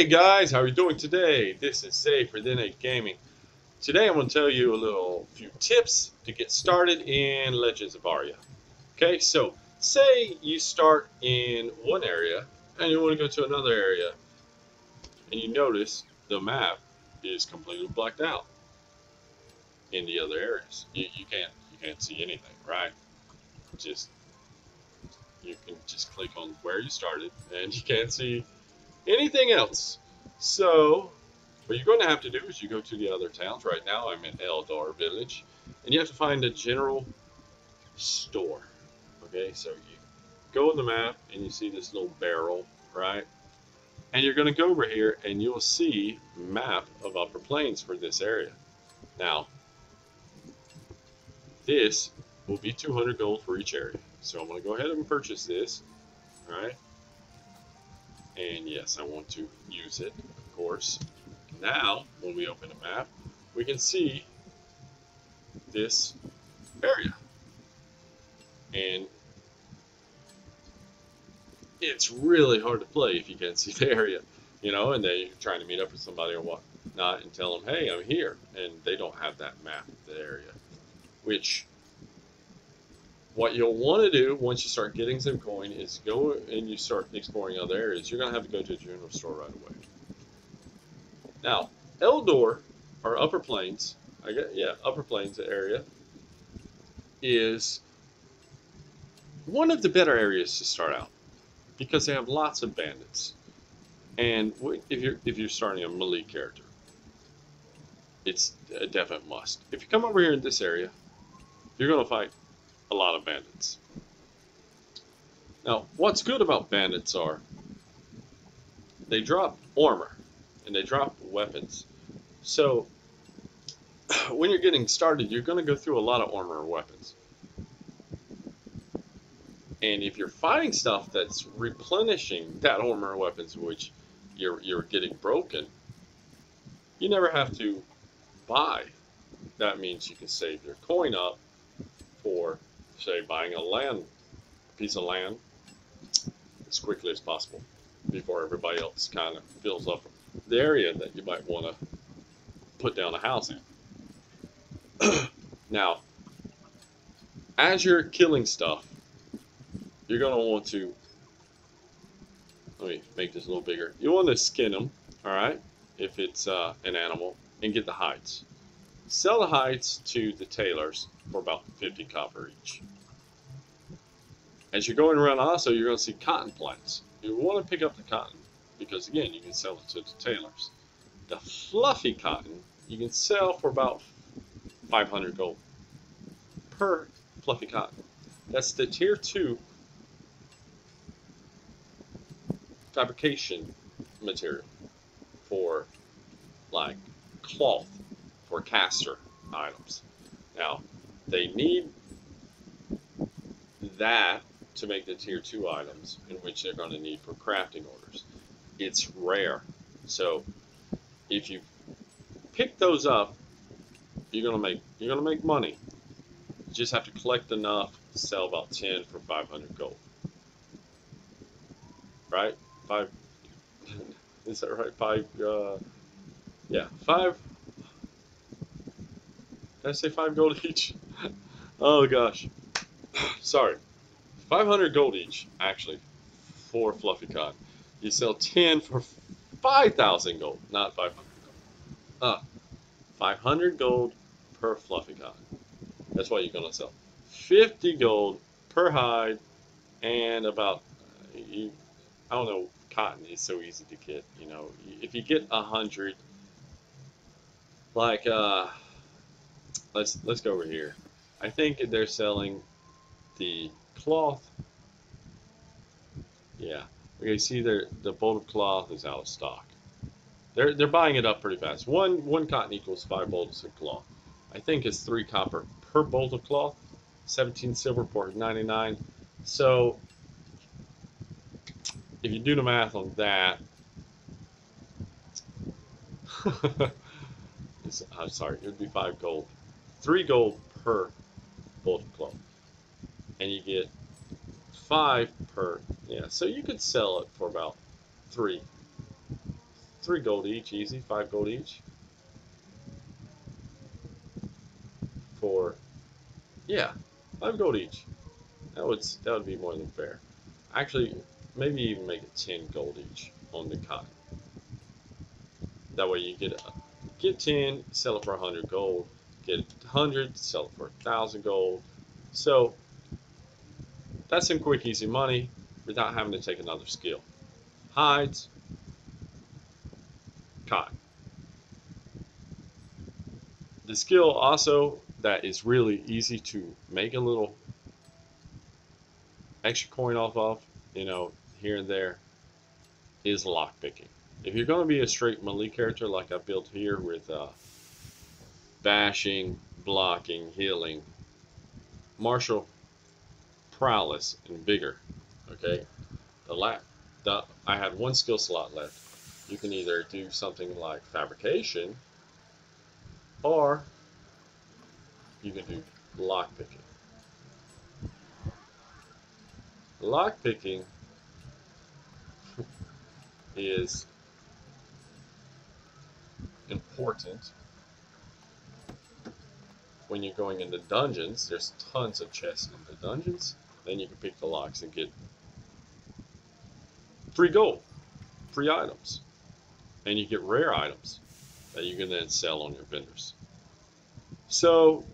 Hey guys, how are you doing today? This is Zaph from Innate Gaming. Today I'm going to tell you a little few tips to get started in Legends of Aria. Okay, so say you start in one area and you want to go to another area and you notice the map is completely blacked out in the other areas. You, you can't you can't see anything, right? Just you can just click on where you started and you can't see anything else. So, what you're going to have to do is you go to the other towns. Right now, I'm in Eldeim Village, and you have to find a general store. Okay, so you go on the map and you see this little barrel, right? And you're going to go over here and you'll see map of Upper Plains for this area. Now, this will be 200 gold for each area. So I'm going to go ahead and purchase this. All right. And yes, I want to use it, of course. Now, when we open a map, we can see this area. And it's really hard to play if you can't see the area, you know, and then you're trying to meet up with somebody or whatnot and tell them, hey, I'm here. And they don't have that map of the area, which what you'll want to do once you start getting some coin is go and you start exploring other areas. You're going to have to go to a general store right away. Now, Eldeim, or Upper Plains, I guess, yeah, Upper Plains area, is one of the better areas to start out because they have lots of bandits. And if you're if you're starting a melee character, it's a definite must. If you come over here in this area, you're going to fight a lot of bandits. Now, what's good about bandits are they drop armor and they drop weapons. So, when you're getting started, you're going to go through a lot of armor and weapons. And if you're fighting stuff that's replenishing that armor and weapons, which you're, you're getting broken, you never have to buy. That means you can save your coin up for say buying a land piece of land as quickly as possible before everybody else kind of fills up the area that you might want to put down a house in. now, as you're killing stuff, you're going to want to, let me make this a little bigger. You want to skin them, all right, if it's uh, an animal, and get the hides. Sell the hides to the tailors for about 50 copper each. As you're going around also, you're going to see cotton plants. You want to pick up the cotton because, again, you can sell it to the tailors. The fluffy cotton, you can sell for about 500 gold per fluffy cotton. That's the tier 2 fabrication material for like cloth for caster items. Now, they need that to make the tier 2 items, in which they're going to need for crafting orders. It's rare. So if you pick those up, you're gonna make you're gonna make money. You just have to collect enough to sell about 10 for 500 gold. Right? Five. Is that right? Five. Uh, yeah, five. Did I say five gold each? oh gosh. Sorry. 500 gold each, actually, for fluffy cotton. You sell 10 for 5,000 gold, not 500 gold. Uh, 500 gold per fluffy cotton. That's what you're going to sell. 50 gold per hide, and about, uh, you, I don't know, cotton is so easy to get, you know. If you get 100, like, uh, let's, let's go over here. I think they're selling the cloth. Yeah. Okay, see there the bolt of cloth is out of stock. They're they're buying it up pretty fast. One one cotton equals five bolts of cloth. I think it's three copper per bolt of cloth, 17 silver for 99. So if you do the math on that, I'm sorry, it would be five gold, three gold per bolt cloth and you get five per. Yeah, so you could sell it for about three, three gold each, easy, five gold each. For, yeah, five gold each. That would that would be more than fair. Actually, maybe even make it ten gold each on the cotton. That way you get get ten, sell it for a hundred gold. Get it to hundred, sell it for thousand gold. So that's some quick, easy money without having to take another skill. Hides, cotton. The skill also that is really easy to make a little extra coin off of, you know, here and there, is lockpicking. If you're going to be a straight melee character like I built here with uh, bashing, blocking, healing, martial prowess, and vigor, okay, the, la the I had one skill slot left. You can either do something like fabrication, or you can do lockpicking. Lockpicking is important when you're going into dungeons. There's tons of chests in the dungeons. Then you can pick the locks and get free gold, free items. And you get rare items that you can then sell on your vendors. So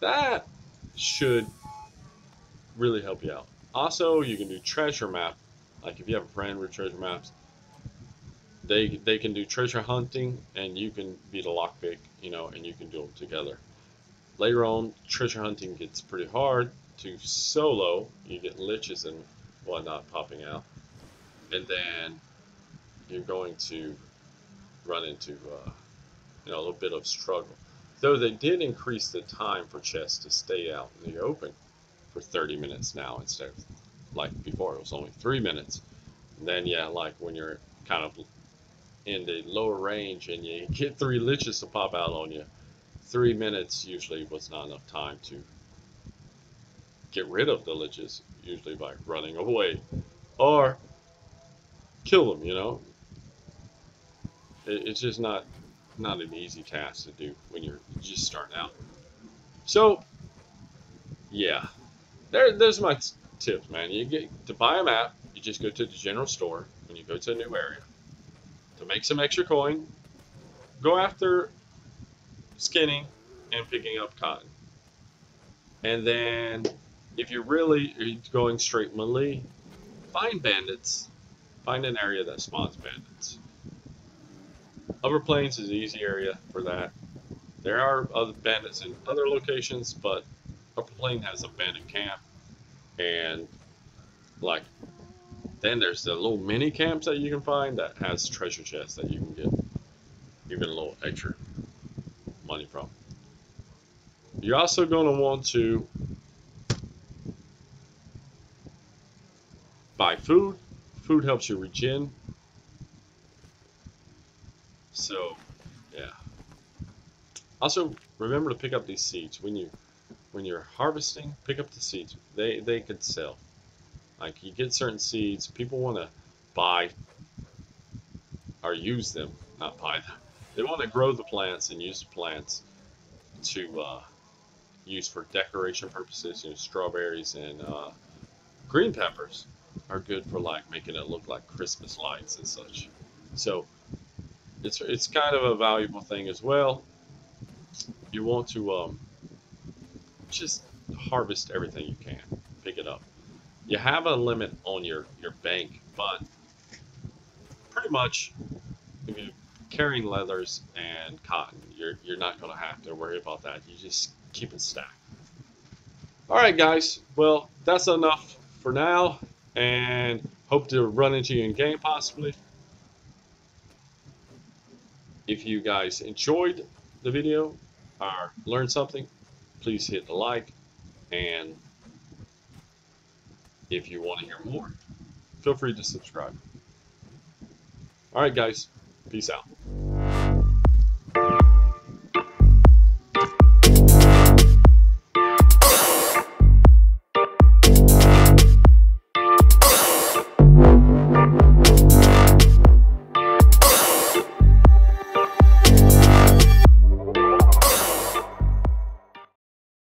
that should really help you out. Also, you can do treasure map. Like if you have a friend with treasure maps, they they can do treasure hunting, and you can be the lockpick, you know, and you can do them together. Later on, treasure hunting gets pretty hard to solo. You get liches and whatnot popping out, and then you're going to run into uh, you know a little bit of struggle. Though they did increase the time for chests to stay out in the open for 30 minutes now instead of like before it was only three minutes. And then yeah, like when you're kind of in the lower range and you get three liches to pop out on you, three minutes usually was not enough time to get rid of the liches, usually by running away or kill them. You know, it, it's just not not an easy task to do when you're just starting out. So, yeah, there, there's my tips, man. You get to buy a map. You just go to the general store when you go to a new area to make some extra coin. Go after skinning and picking up cotton. And then, if you're really going straight melee, find bandits. Find an area that spawns bandits. Upper Plains is an easy area for that. There are other bandits in other locations, but Upper Plain has a bandit camp, and like then there's the little mini camps that you can find that has treasure chests that you can get even a little extra money from. You're also going to want to buy food. Food helps you regen. So, yeah. Also, remember to pick up these seeds when you when you're harvesting. Pick up the seeds. They they could sell. Like you get certain seeds, people want to buy or use them, not buy them. They want to grow the plants and use the plants to uh, use for decoration purposes. You know, strawberries and uh, green peppers are good for like making it look like Christmas lights and such. So it's it's kind of a valuable thing as well. You want to um, just harvest everything you can, pick it up you have a limit on your, your bank, but pretty much carrying leathers and cotton, you're, you're not going to have to worry about that. You just keep it stacked. All right, guys. Well, that's enough for now, and hope to run into you in game possibly. If you guys enjoyed the video or learned something, please hit the like and if you want to hear more, feel free to subscribe. All right, guys. Peace out.